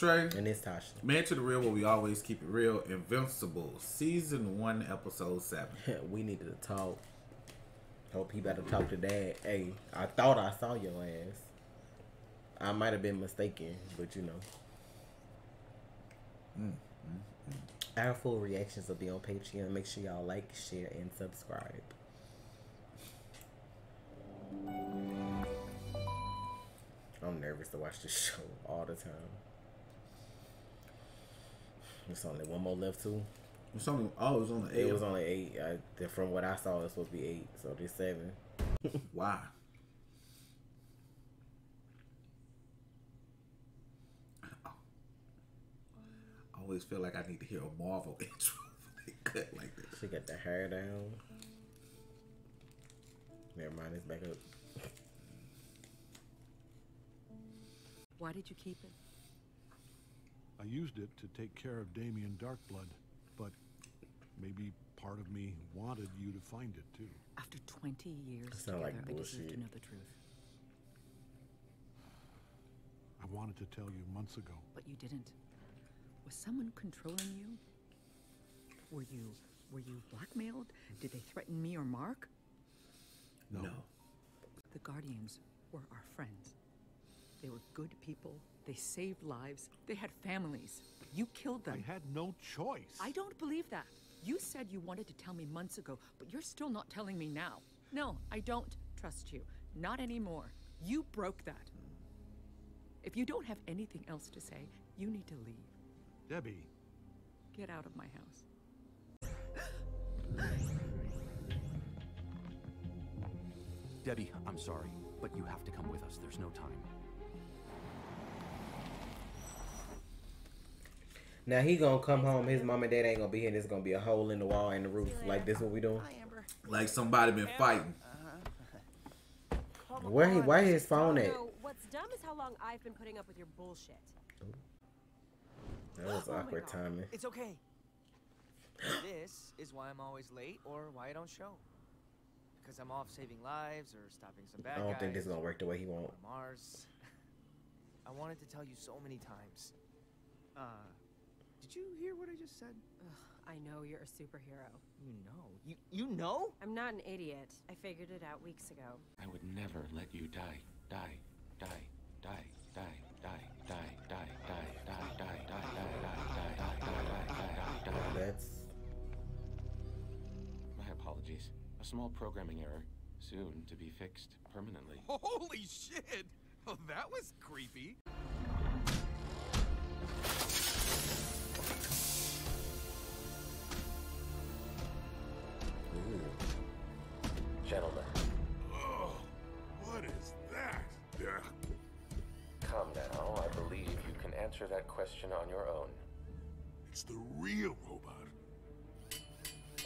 Tre? And it's Tasha. Married to the Real, where we always keep it real. Invincible, Season 1, Episode 7. we needed to talk. Hope he better talk to dad. Hey, I thought I saw your ass. I might have been mistaken, but you know. Mm, Our full reactions will be on Patreon. Make sure y'all like, share, and subscribe. I'm nervous to watch this show all the time. There's only one more left too. It's only, oh, it was on the 8. It was only eight. I, from what I saw, it was supposed to be eight. So there's seven. Why? I always feel like I need to hear a Marvel intro they cut like this. She got the hair down. Never mind, it's back up. Why did you keep it? I used it to take care of Damien Darkblood, but maybe part of me wanted you to find it too. After 20 years Sound together, like I deserve to know the truth. I wanted to tell you months ago. But you didn't. Was someone controlling you? Were you were you blackmailed? Did they threaten me or Mark? No. No. The Guardians were our friends. They were good people. They saved lives. They had families. You killed them. I had no choice. I don't believe that. You said you wanted to tell me months ago, but you're still not telling me now. No, I don't trust you. Not anymore. You broke that. If you don't have anything else to say, you need to leave. Debbie, Get out of my house. Debbie, I'm sorry, but you have to come with us. There's no time. Now he gonna come home. His mom and dad ain't gonna be here. and There's gonna be a hole in the wall and the roof. Like this, what we doing? Like somebody been fighting. Where he- on, why his phone at? What's dumb is how long I've been putting up with your bullshit. That was Oh awkward God. timing. It's okay. this is why I'm always late or why I don't show. Because I'm off saving lives or stopping some bad guys. I don't think this is gonna work the way he or want. Mars. I wanted to tell you so many times. Uh, did you hear what I just said? Ugh, I know you're a superhero. You know. You you know? I'm not an idiot. I figured it out weeks ago. I would never let you die. Die. Die. Die. Die. Die. Die. Die. Die. Die. Die. Die. Die. Die. Die. Die. Die. Die. Die. That's My apologies. A small programming error, soon to be fixed permanently. Holy shit! Oh, that was creepy. Gentlemen, Oh, what is that? Yeah. calm down. I believe you can answer that question on your own. It's the real robot.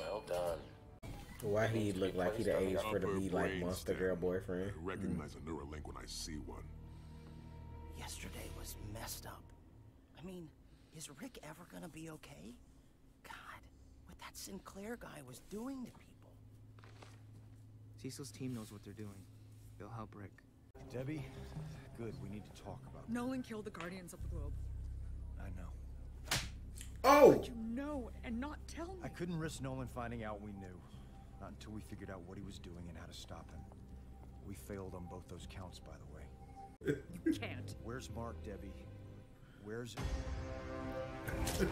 Well done. why he look like he the age for to be like monster stem. girl boyfriend. I recognize a Neuralink when I see one. Yesterday was messed up. I mean, is Rick ever gonna be okay? God, what that Sinclair guy was doing to people. Cecil's team knows what they're doing. They'll help Rick. Debbie, good. We need to talk about. Nolan killed the Guardians of the Globe. I know. Oh! You know and not tell me. I couldn't risk Nolan finding out we knew. Not until we figured out what he was doing and how to stop him. We failed on both those counts, by the way. You can't. Where's Mark, Debbie? Where's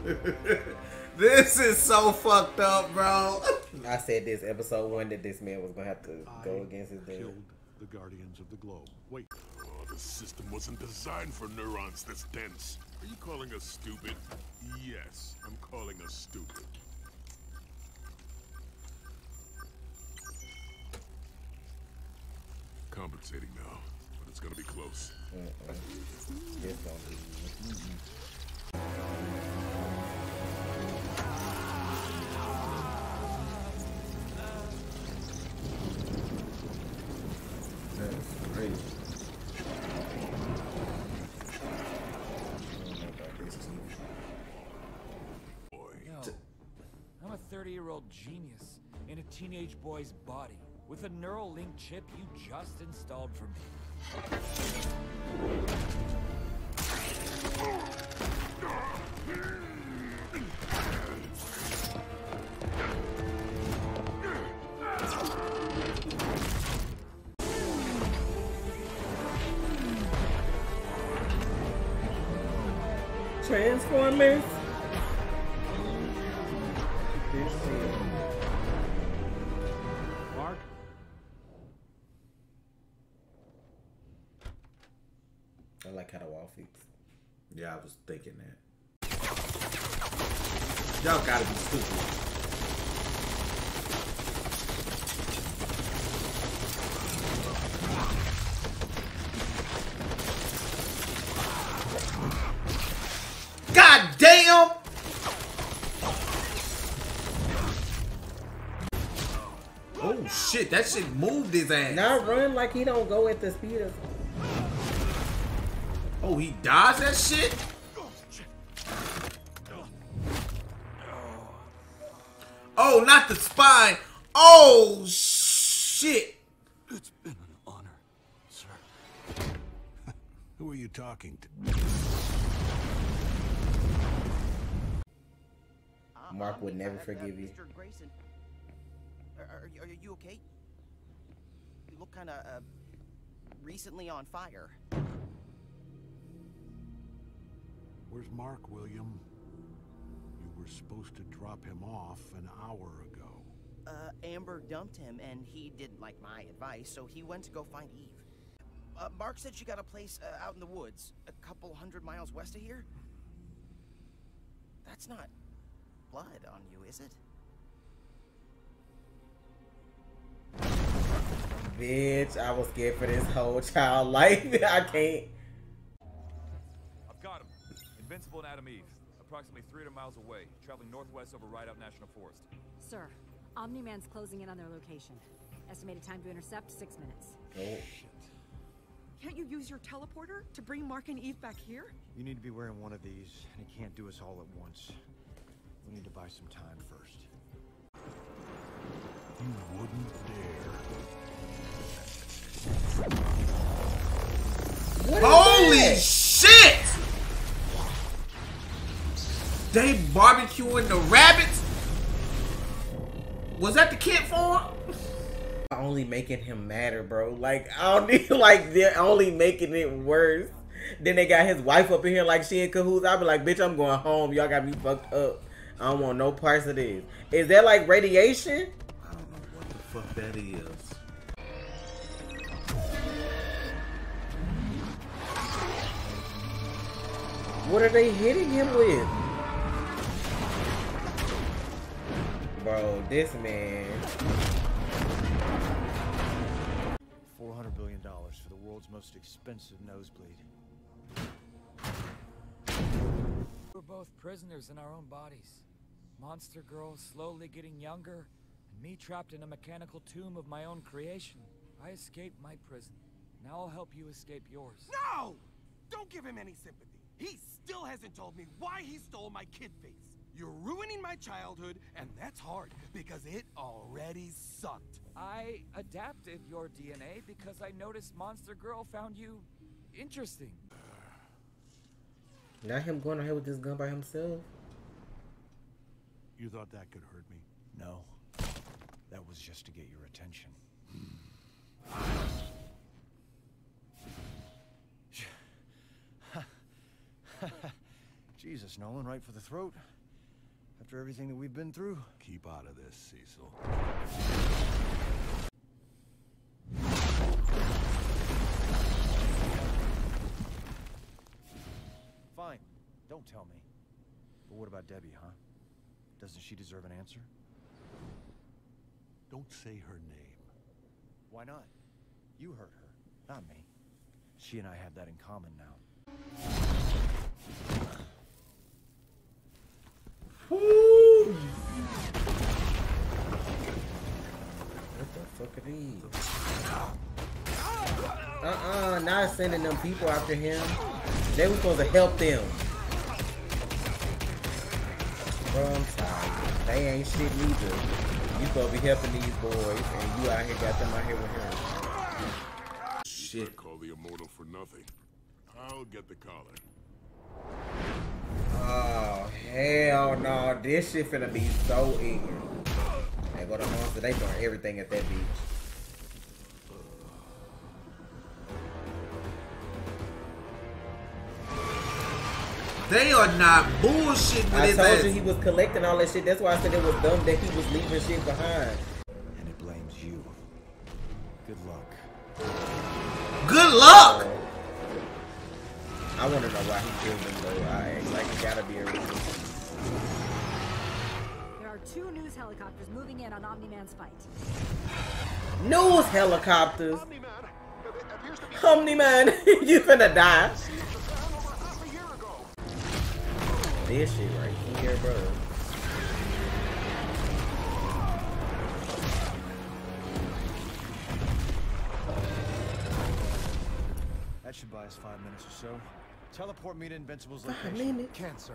This is so fucked up, bro. I said this episode one that this man was gonna have to go against his dad. killed the Guardians of the Globe. Wait, Oh, the system wasn't designed for neurons this dense. Are you calling us stupid? Yes, I'm calling us stupid. Compensating now, but it's gonna be close. I'm a 30 year old genius in a teenage boy's body with a neural link chip you just installed for me. Transformers. This is like how the wall fits. Yeah, I was thinking that. Y'all gotta be stupid. God damn! Oh shit, that shit moved his ass. Now run like he don't go at the speed of. Oh, he dodged that shit? Oh, not the spine. Oh, shit. It's been an honor, sir. Who are you talking to? Mark would never forgive you. Mr. Grayson, are, are, are you okay? You look kind of uh, recently on fire. Where's Mark, William? You were supposed to drop him off an hour ago. Uh, Amber dumped him, and he didn't like my advice, so he went to go find Eve. Uh, Mark said she got a place uh, out in the woods, a couple hundred miles west of here. That's not blood on you, is it? Bitch, I was scared for this whole child life. I can't. I've got him. Invincible and Atom Eve. Approximately 300 miles away, traveling northwest over Rideout National Forest. Sir, Omni-Man's closing in on their location. Estimated time to intercept, six minutes. Oh. Shit. Can't you use your teleporter to bring Mark and Eve back here? You need to be wearing one of these, and he can't do us all at once. We need to buy some time first. You wouldn't dare. Holy shit! They barbecuing the rabbits? Was that the kid farm? Only making him madder, bro. Like I don't need like they're only making it worse. Then they got his wife up in here like she in cahoots. I be like, bitch, I'm going home. Y'all got me fucked up. I don't want no parts of this. Is that like radiation? I don't know what the fuck that is. What are they hitting him with? Bro, this man. $400 billion for the world's most expensive nosebleed. We're both prisoners in our own bodies. Monster Girl slowly getting younger, and me trapped in a mechanical tomb of my own creation. I escaped my prison. Now I'll help you escape yours. No! Don't give him any sympathy. He still hasn't told me why he stole my kid face. You're ruining my childhood, and that's hard because it already sucked. I adapted your DNA because I noticed Monster Girl found you interesting. Not him going ahead with this gun by himself. You thought that could hurt me? No. That was just to get your attention. Jesus, Nolan, right for the throat. After everything that we've been through. Keep out of this, Cecil. Fine. Don't tell me. But what about Debbie, huh? Doesn't she deserve an answer? Don't say her name. Why not? You hurt her, not me. She and I have that in common now. What the fuck are these? Uh-uh, not sending them people after him. They were supposed to help them. Bro, I'm tired. They ain't shit neither. You supposed to be helping these boys, and you out here got them out here with him. Shit. Call the immortal for nothing. I'll get the collar. Oh, hell no. This shit finna be so ignorant. Hey, go to Monster. They burn everything at that beach. They are not bullshitting with I his told ass. you he was collecting all that shit. That's why I said it was dumb that he was leaving shit behind. And it blames you. Good luck. Good luck. I want to know why he killed him though. I like it gotta be a reason. There are two news helicopters moving in on Omni-Man's fight. News helicopters. Omni man, you finna die. This shit right here, bro. That should buy us five minutes or so. Teleport me to Invincible's Five location. minutes? Can't.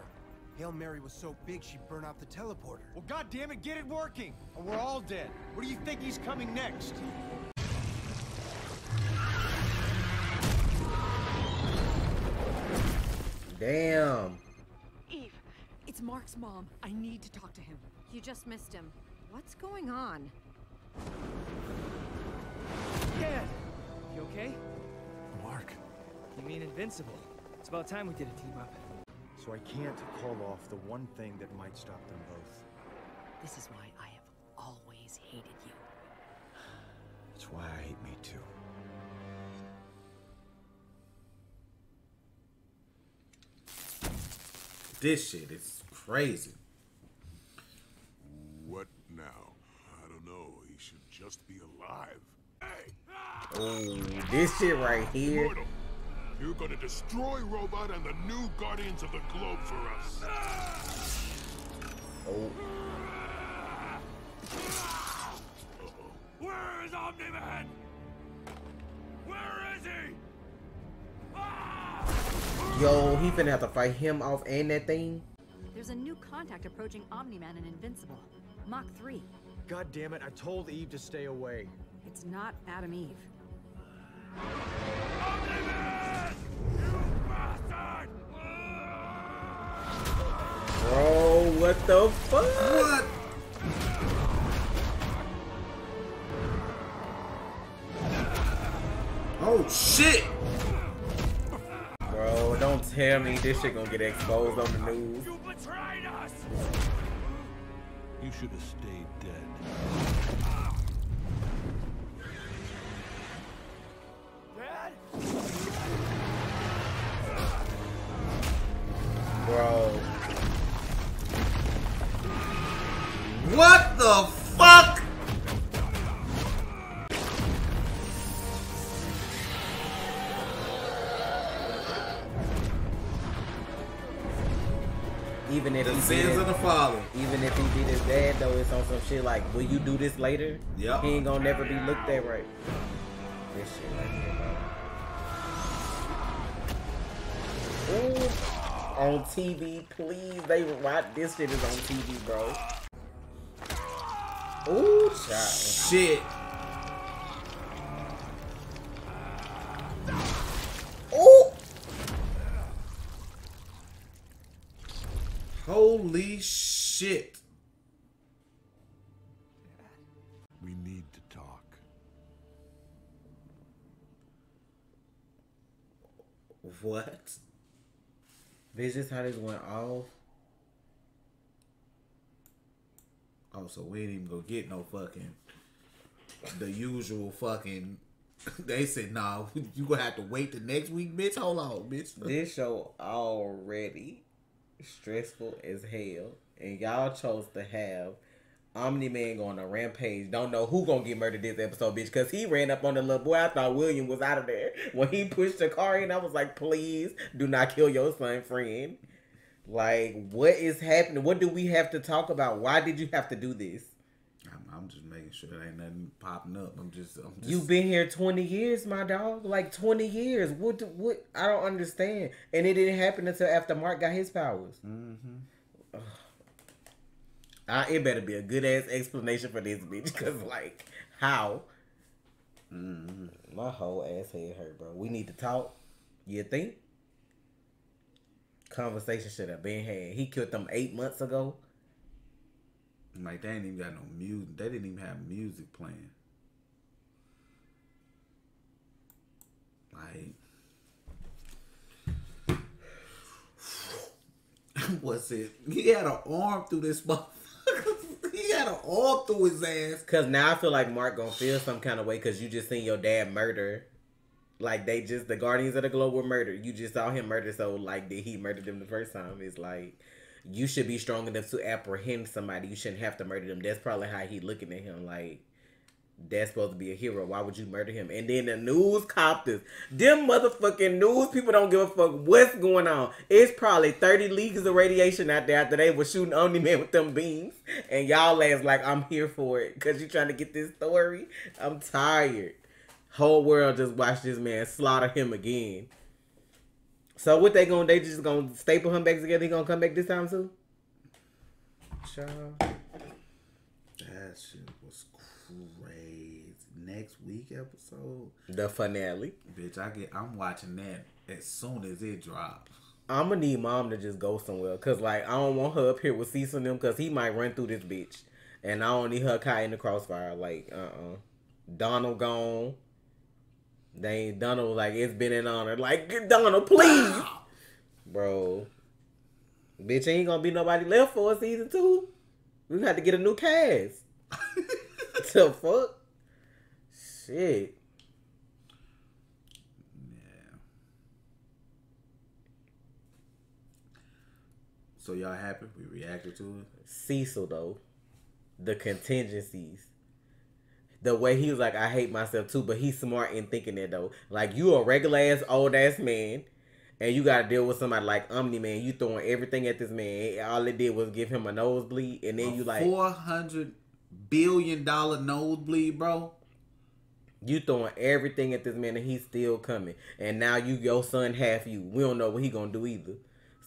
Hail Mary was so big she'd burn out the teleporter. Well, goddamn it, get it working, or we're all dead. What do you think he's coming next? Damn. Eve, it's Mark's mom. I need to talk to him. You just missed him. What's going on? Dad! You okay? Mark. You mean invincible? It's about time we did a team up. So I can't call off the one thing that might stop them both. This is why I have always hated you. That's why I hate me too. This shit is crazy. What now? I don't know. He should just be alive. Hey! Oh, this shit right here. Mortal, you're gonna destroy Robot and the new Guardians of the Globe for us. Oh. Where is Omni-Man? Where is he? Ah! Yo, he finna have to fight him off and that thing. There's a new contact approaching Omni-Man and Invincible. Mach 3. God damn it, I told Eve to stay away. It's not Atom Eve. Bro, what the fuck? What? Oh shit! Bro, don't tell me this shit gonna get exposed on the news. You betrayed us! You should have stayed dead. Dad? Bro. What the fuck? Even if The he sins did of the father. Even if he did his dad though, it's on some shit like, will you do this later? Yep. He ain't gonna never be looked at right. This shit right here, bro. Ooh, on TV, please. They watch this shit is on TV, bro. Child. Shit. Ooh. Holy shit. We need to talk. What? This is how this went off. Oh, so we ain't even gonna get no fucking the usual fucking. They said, "Nah, you gonna have to wait the next week, bitch. Hold on, bitch." This show already stressful as hell, and y'all chose to have Omni Man going on a rampage. Don't know who gonna get murdered this episode, bitch, because he ran up on the little boy. I thought William was out of there when he pushed the car in. I was like, please do not kill your son, friend. Like, what is happening? What do we have to talk about? Why did you have to do this? I'm, I'm just making sure there ain't nothing popping up. I'm just, I'm just. You've been here 20 years, my dog. Like 20 years. What? do- What? I don't understand. And it didn't happen until after Mark got his powers. Mm-hmm. Uh, it better be a good ass explanation for this bitch, cause like, how? My whole ass head hurt, bro. We need to talk. You think? Conversation should have been had. He killed them eight months ago. Like they ain't even got no music. They didn't even have music playing. Like what's it? He had an arm through this motherfucker. he had an arm through his ass. Cause now I feel like Mark gonna feel some kind of way because you just seen your dad murder. Like they just the Guardians of the Globe were murdered. You just saw him murder. So like did he murder them the first time? It's like you should be strong enough to apprehend somebody. You shouldn't have to murder them. That's probably how he looking at him. Like that's supposed to be a hero. Why would you murder him? And then the news copters, them motherfucking news people don't give a fuck what's going on. It's probably 30 leagues of radiation out there after they were shooting Omni Man with them beams. And y'all ass like, I'm here for it. Cause you trying to get this story. I'm tired. Whole world just watched this man slaughter him again. So what they gonna they just gonna staple him back together? He gonna come back this time too? Child. That shit was crazy. Next week episode, The finale. bitch. I get. I'm watching that as soon as it drops. I'm gonna need mom to just go somewhere, cause like I don't want her up here with Cecil them, cause he might run through this bitch, and I don't need her caught in the crossfire. Like, uh, uh Donald gone. They ain't Donald like it's been an honor. Like Donald, please, bro. Bitch ain't gonna be nobody left for a season two. We got to get a new cast. the fuck, shit. Yeah. So y'all happy? We reacted to it. Cecil though, the contingencies. The way he was like, I hate myself too, but he's smart in thinking that though. Like you a regular ass old ass man, and you gotta deal with somebody like Omni Man. You throwing everything at this man. All it did was give him a nosebleed, and then you like four hundred billion dollar nosebleed, bro. you throwing everything at this man, and he's still coming. And now you your son half you. We don't know what he gonna do either.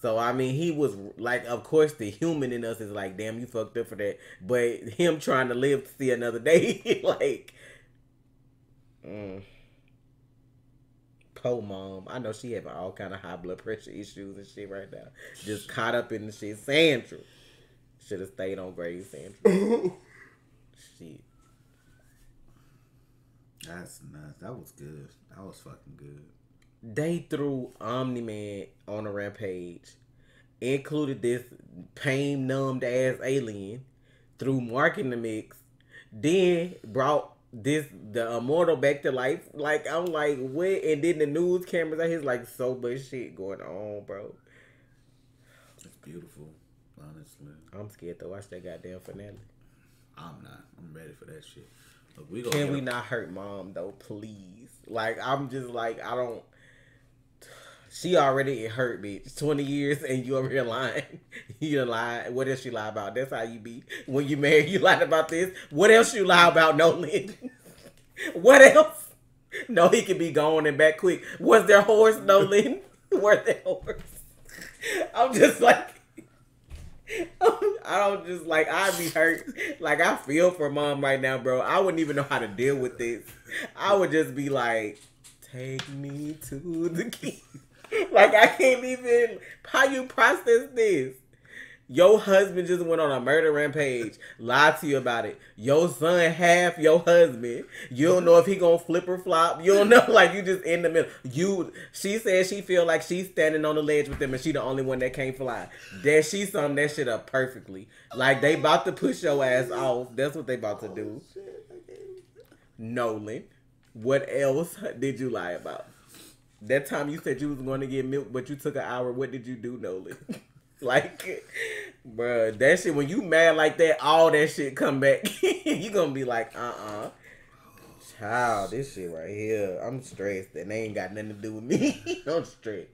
So I mean, he was like, of course, the human in us is like, damn, you fucked up for that. But him trying to live to see another day, like, mm. poor mom. I know she having all kind of high blood pressure issues and shit right now. Just caught up in the shit. Sandra should have stayed on grave. Sandra. shit. That's nuts. That was good. That was fucking good. They threw Omni Man on a rampage, included this pain numbed ass alien, threw Mark in the mix, then brought this the immortal back to life. Like I'm like, what? And then the news cameras out here's like so much shit going on, bro. It's beautiful, honestly. I'm scared to watch that goddamn finale. I'm not. I'm ready for that shit. Look, we Can we not hurt mom though, please? Like I'm just like I don't. She already hurt, bitch. Twenty years and you over here lying. You lie. What else you lie about? That's how you be when you married. You lied about this. What else you lie about, Nolan? what else? No, he could be gone and back quick. Was there horse, Nolan? Were there horse? I'm just like. I don't just like I'd be hurt. Like I feel for mom right now, bro. I wouldn't even know how to deal with this. I would just be like, take me to the key. like I can't even how you process this. Your husband just went on a murder rampage, lied to you about it. Your son half your husband. You don't know if he gonna flip or flop. You don't know, like you just in the middle. You she said she feel like she's standing on the ledge with them and she the only one that can't fly. That she summed that shit up perfectly. Like they about to push your ass off. That's what they about to do. Nolan, what else did you lie about? That time you said you was going to get milk, but you took an hour. What did you do, Nolan? like, bruh, that shit. When you mad like that, all that shit come back. you gonna be like, uh, uh Child, this shit right here. I'm stressed, and they ain't got nothing to do with me. I'm stressed.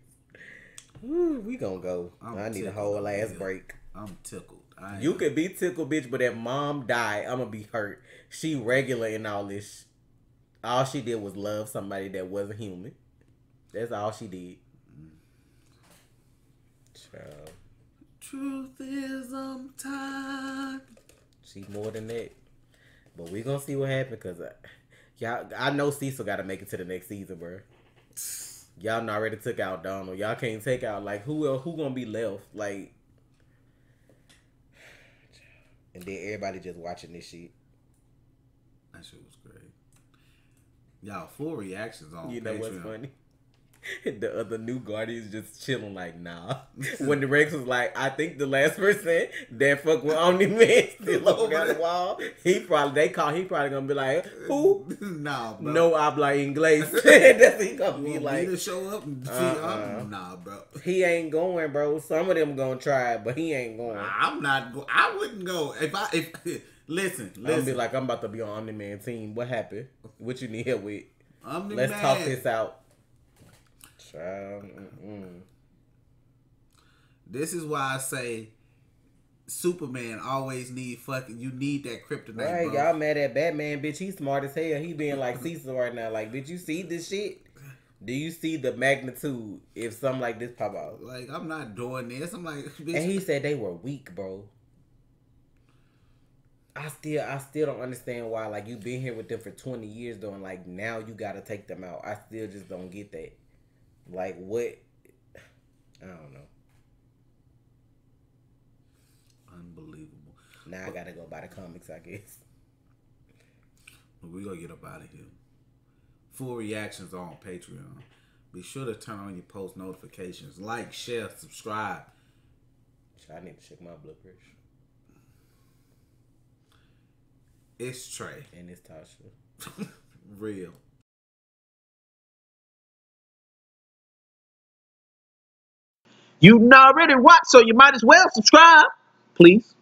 Woo, we gonna go. I'm I need a whole ass break. I'm tickled. You could be tickled, bitch, but if mom died, I'm gonna be hurt. She regular in all this. All she did was love somebody that wasn't human. That's all she did. Child. Truth is um time. She more than that. But we gonna see what happens because uh, y'all, I know Cecil got to make it to the next season, bro. Y'all not already took out Donald. Y'all can't take out like who else? Who gonna be left? Like, and then everybody just watching this shit. That shit was great. Y'all full reactions on You know what's Patreon. funny? the other new Guardians just chilling like nah. when the Rex was like, I think the last person that fuck with Omni Man still over on the wall. He probably they call he probably gonna be like, who? nah, bro. No habla inglés. That's he gonna be like. to show up and see? Uh-uh. I'm, nah, bro. He ain't going, bro. Some of them gonna try, but he ain't going. I'm not. Go- I wouldn't go if I if. Listen, I'm listen. be like, I'm about to be on Omni Man team. What happened? What you need help with? Omni Let's Man. talk this out. Child. This is why I say Superman always need fucking. You need that kryptonite, Right, bro. y'all mad at Batman, bitch. He's smart as hell. He being like Cecil right now. Like, did you see this shit? Do you see the magnitude if something like this pop out? Like I'm not doing this. I'm like, bitch. And he said they were weak, bro. I still, I still don't understand why. Like, you've been here with them for twenty years, though, and like now you got to take them out. I still just don't get that. Like, what? I don't know. Unbelievable. Now I gotta go buy the comics, I guess. But we gonna get up out of here. Full reactions are on Patreon. Be sure to turn on your post notifications. Like, share, subscribe. I need to check my blood pressure. It's Tre. And it's Tasha. Real. You already watched, so you might as well subscribe, please.